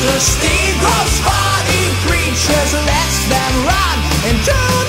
Doctor Stein grows hot in creatures, lets them run and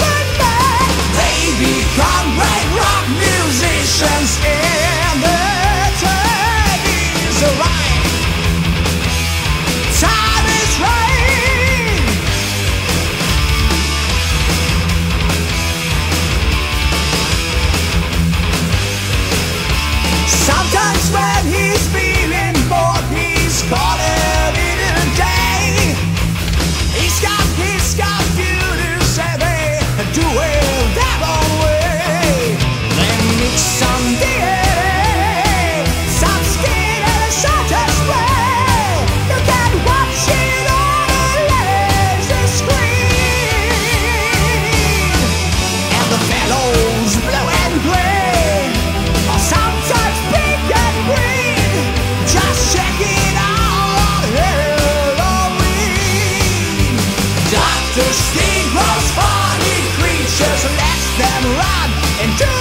Alive and do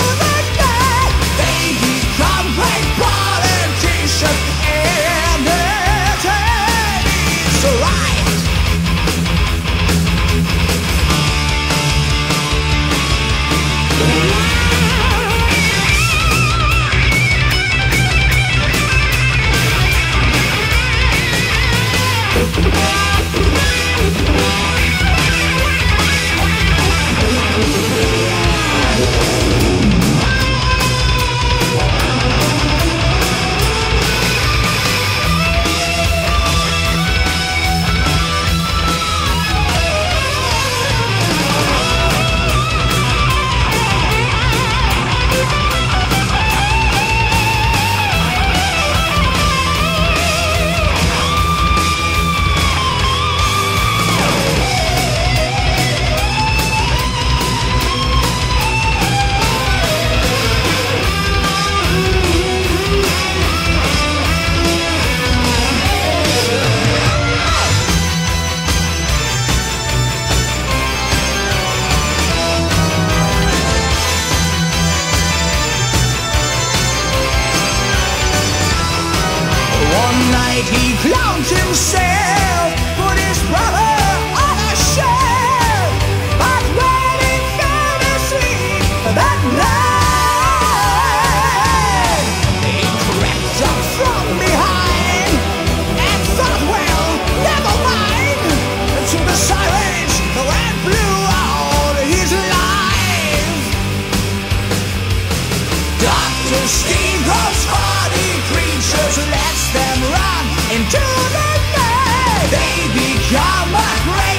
He clowns himself, put his brother on a shelf. But when he fell asleep that night, he crept up from behind and thought, well, never mind. And to the sirens that blew out his life, Doctor Stein. You're my greatest